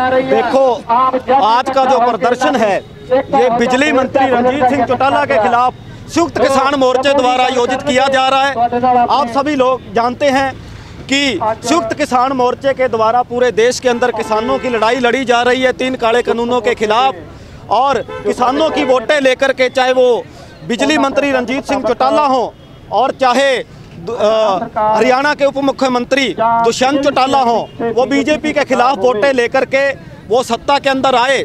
देखो आज का जो प्रदर्शन है ये बिजली मंत्री रंजीत सिंह चौटाला के खिलाफ संयुक्त किसान मोर्चे द्वारा आयोजित किया जा रहा है। आप सभी लोग जानते हैं कि संयुक्त किसान मोर्चे के द्वारा पूरे देश के अंदर किसानों की लड़ाई लड़ी जा रही है तीन काले कानूनों के खिलाफ। और किसानों की वोटें लेकर के चाहे वो बिजली मंत्री रंजीत सिंह चौटाला हों और चाहे हरियाणा के उप मुख्यमंत्री दुष्यंत चौटाला हों वो बीजेपी के खिलाफ वोटें लेकर के वो सत्ता के अंदर आए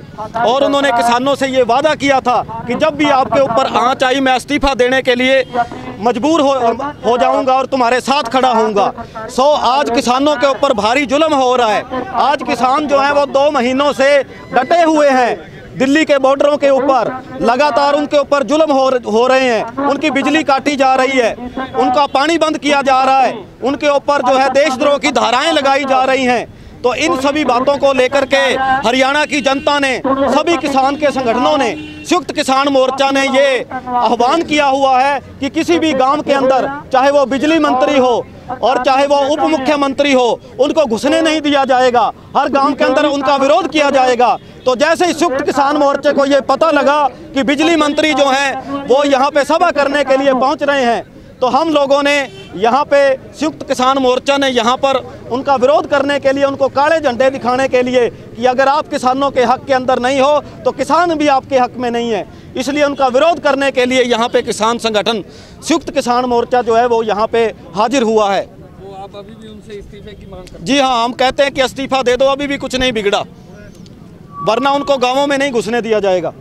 और उन्होंने किसानों से ये वादा किया था कि जब भी आपके ऊपर आँच आई मैं इस्तीफा देने के लिए मजबूर हो हो जाऊँगा और तुम्हारे साथ खड़ा होऊँगा। सो आज किसानों के ऊपर भारी जुल्म हो रहा है। आज किसान जो हैं वो दो महीनों से डटे हुए हैं। दिल्ली के बॉर्डरों के ऊपर लगातार उनके ऊपर जुल्म हो हो रहे हैं। उनकी बिजली काटी जा रही है। उनका पानी बंद किया जा रहा है। उनके ऊपर जो है देशद्रोह की धाराएँ लगाई जा रही हैं। तो इन सभी बातों को लेकर के हरियाणा की जनता ने, सभी किसान के संगठनों ने, संयुक्त किसान मोर्चा ने ये आह्वान किया हुआ है कि किसी भी गाँव के अंदर, चाहे वो बिजली मंत्री हो और चाहे वो उप मुख्यमंत्री हो, उनको घुसने नहीं दिया जाएगा। हर गाँव के अंदर उनका विरोध किया जाएगा। तो जैसे ही संयुक्त किसान मोर्चे को ये पता लगा कि बिजली मंत्री जो हैं, वो यहाँ पे सभा करने के लिए पहुँच रहे हैं तो हम लोगों ने यहाँ पे संयुक्त किसान मोर्चा ने यहाँ पर उनका विरोध करने के लिए उनको काले झंडे दिखाने के लिए कि अगर आप किसानों के हक के अंदर नहीं हो तो किसान भी आपके हक में नहीं है। इसलिए उनका विरोध करने के लिए यहाँ पे किसान संगठन संयुक्त किसान मोर्चा जो है वो यहाँ पे हाजिर हुआ है। वो आप अभी भी उनसे इस्तीफे की मांग करते जी हाँ हम कहते हैं कि इस्तीफा दे दो अभी भी कुछ नहीं बिगड़ा। वरना उनको गाँवों में नहीं घुसने दिया जाएगा।